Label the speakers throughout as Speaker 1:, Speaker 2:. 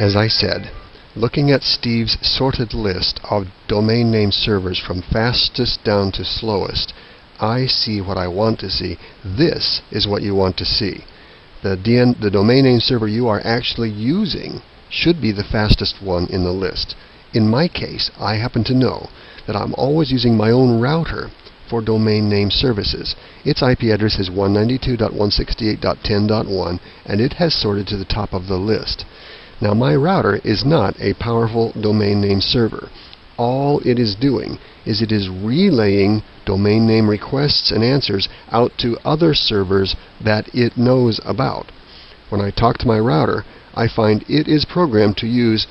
Speaker 1: As I said, looking at Steve's sorted list of domain name servers from fastest down to slowest, I see what I want to see. This is what you want to see. The, DN, the domain name server you are actually using should be the fastest one in the list. In my case, I happen to know that I'm always using my own router for domain name services. Its IP address is 192.168.10.1 and it has sorted to the top of the list. Now my router is not a powerful domain name server. All it is doing is it is relaying domain name requests and answers out to other servers that it knows about. When I talk to my router, I find it is programmed to use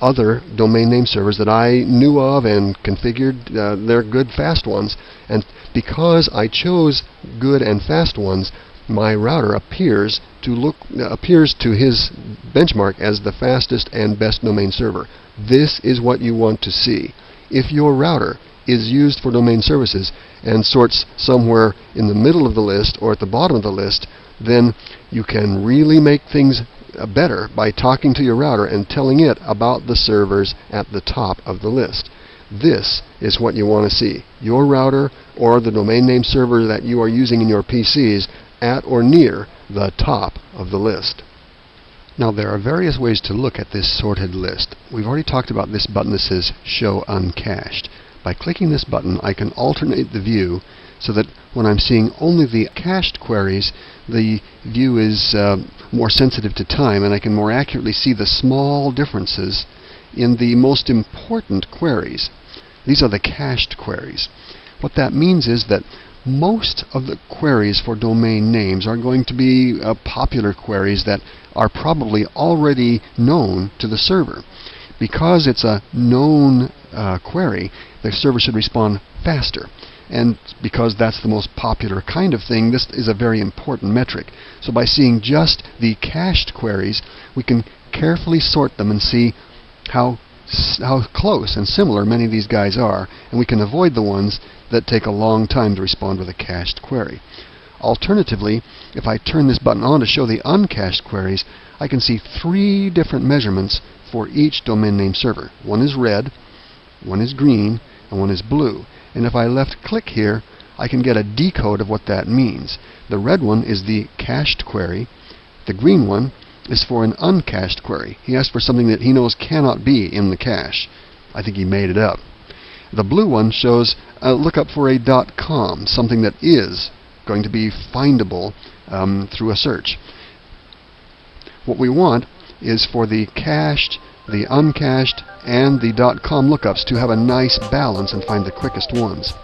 Speaker 1: other domain name servers that I knew of and configured. Uh, they're good, fast ones. And because I chose good and fast ones, my router appears to look appears to his benchmark as the fastest and best domain server. This is what you want to see. If your router is used for domain services and sorts somewhere in the middle of the list or at the bottom of the list, then you can really make things uh, better by talking to your router and telling it about the servers at the top of the list. This is what you want to see. Your router or the domain name server that you are using in your PCs at or near the top of the list. Now there are various ways to look at this sorted list. We've already talked about this button that says Show Uncached. By clicking this button I can alternate the view so that when I'm seeing only the cached queries, the view is uh, more sensitive to time and I can more accurately see the small differences in the most important queries. These are the cached queries. What that means is that most of the queries for domain names are going to be uh, popular queries that are probably already known to the server. Because it's a known uh, query, the server should respond faster. And because that's the most popular kind of thing, this is a very important metric. So by seeing just the cached queries, we can carefully sort them and see how how close and similar many of these guys are, and we can avoid the ones that take a long time to respond with a cached query. Alternatively, if I turn this button on to show the uncached queries, I can see three different measurements for each domain name server. One is red, one is green, and one is blue. And if I left click here, I can get a decode of what that means. The red one is the cached query. The green one is for an uncached query. He asked for something that he knows cannot be in the cache. I think he made it up. The blue one shows a lookup for a .com, something that is going to be findable um, through a search. What we want is for the cached, the uncached, and the .com lookups to have a nice balance and find the quickest ones.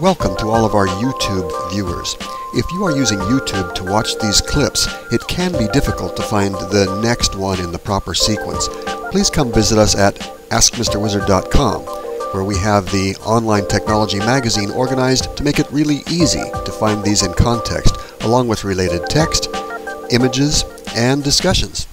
Speaker 1: Welcome to all of our YouTube viewers. If you are using YouTube to watch these clips, it can be difficult to find the next one in the proper sequence. Please come visit us at AskMisterWizard.com, where we have the online technology magazine organized to make it really easy to find these in context, along with related text, images, and discussions.